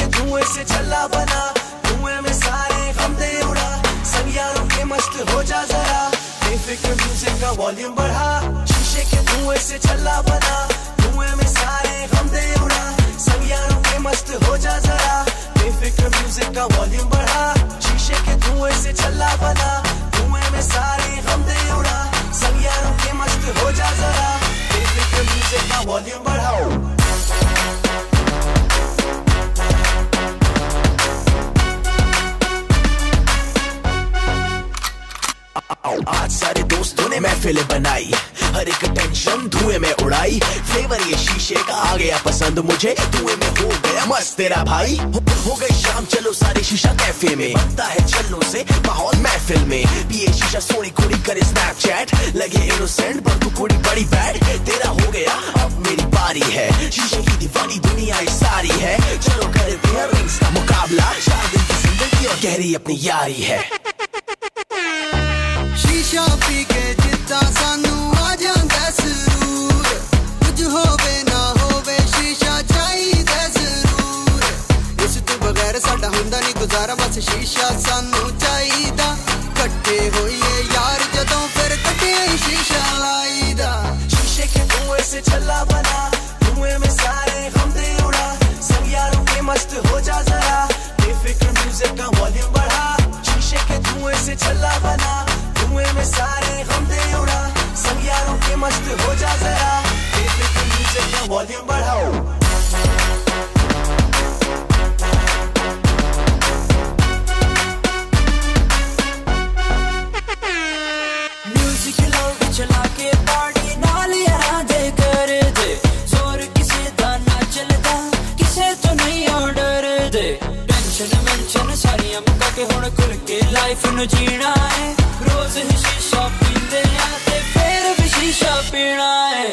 ये धुएँ से छल्ला बना। धुएँ में सारे गम दे उड़ा सब के मस्त हो जा जरा। बेफिक्र म्यूज़िक का वॉल्यूम बढ़ा। शीशे के धुएँ से छल्ला बना। धुएँ में सारे हम दे उड़ा सब यारों के मस्त हो जा जरा। बेफिक्र म्यूज़िक का वॉल्यूम बढ़ा। शीशे के धुएँ से छल्ला बना। धुएँ में सारे हम दे उड़ा सब यारों के मस्त हो जा जरा। बेफिक्र म्यूज़िक का वॉल्यूम बढ़ा। सारे ने महफिल बनाई। हर एक टेंशन धुएँ में उड़ाई। फ्लेवर ये शीशे का आ गया पसंद मुझे। धुएँ में हो गया मस्त तेरा भाई। हो, हो गई शाम चलो सारे शीशा कैफ़े में। बनता है चलो से माहौल महफिल में। पिए शीशा सोनी कुड़ी करे स्नैपचैट लगे इनोसेंट पर तू कुड़ी बड़ी बैड तेरा हो गया अब मेरी बारी है। शीशे की दीवानी दुनिया सारी है। चलो करते हैं रिंग्स का मुकाबला। दिन की ज़िंदगी और गहरी अपनी यारी है। ਸ਼ੀਸ਼ਾ ਪੀ ਕੇ ਜਿੱਦਾਂ ਸਾਨੂੰ ਆ ਜਾਂਦਾ ਸਰੂਰ ਕੁਝ ਹੋਵੇ ਨਾ ਹੋਵੇ ਸ਼ੀਸ਼ਾ ਚਾਹੀਦਾ ਜ਼ਰੂਰ ਇਸ ਤੋਂ ਬਗੈਰ ਸਾਡਾ ਹੁੰਦਾ ਨਹੀਂ ਗੁਜ਼ਾਰਾ ਬਸ ਸ਼ੀਸ਼ਾ ਸਾਨੂੰ ਚਾਹੀਦਾ ਇਕੱਠੇ ਹੋਈਏ ਯਾਰ ਜਦੋਂ ਫਿਰ ਇਕੱਠੇ ਹੀ ਸ਼ੀਸ਼ਾ ਲਾਈਦਾ शीशे के धुएं से छल्ला बना धुएं में सारे गम दे उड़ा संग यारों के मस्त हो जा जरा बेफिक्र म्यूजिक का वॉल्यूम बढ़ा शीशे के धुएं से छल्ला बना धुएँ में सारे गम दे उड़ा। संग के मस्त हो जा जरा। म्यूज़िक का वॉल्यूम बढ़ाओ? चला के पार्टी नाल यारां दे कर दे। ज़ोर किसे दा ना चलदा किसे तो नहीं ऑर्डर दे। टेंशन मेंशन हुण खुल के लाइफ नु जीना है। रोज पीना है।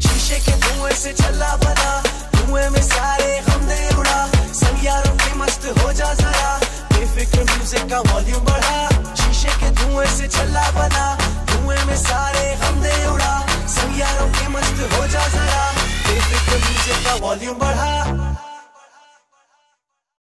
शीशे के धुएँ से छल्ला बना धुएँ में सारे गम दे उड़ा। संग यारों के मस्त हो जा जरा, बेफिक्र म्यूज़िक का वॉल्यूम बढ़ा। शीशे के धुएँ से छल्ला बना धुएँ में सारे गम दे उड़ा। संग यारों के मस्त हो जा जरा, बेफिक्र म्यूज़िक का वॉल्यूम बढ़ा।